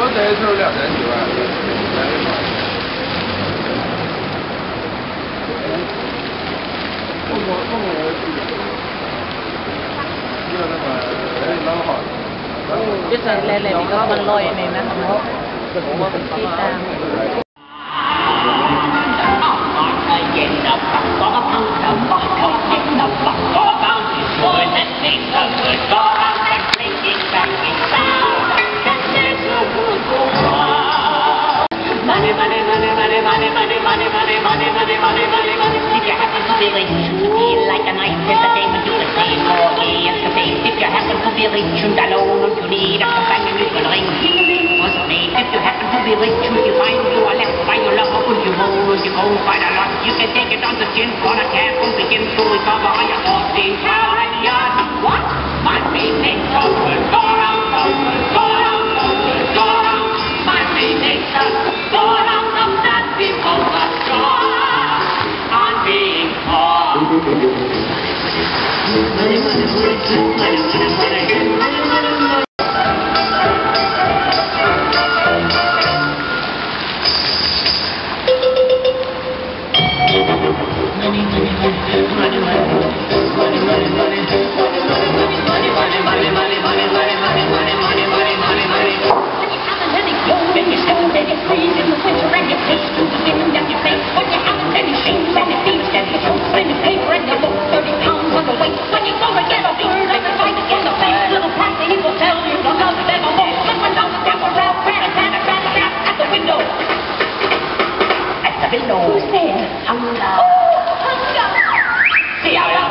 我这一手两千几万。我我我我去，这那个哎，蛮好的。biết rồi lên lên có bên lôi này nè không có chi you rich, feel like a entertainment, do the same for the escapade. If you happen to be rich and alone, and you need a companion, you can ring was made. If you happen to be rich, and you find you are left by your lover, would you hold you go quite a lot? You can take it on the chin for a cab and begin to recover on your forty Música ทำดาวเดี๋ยว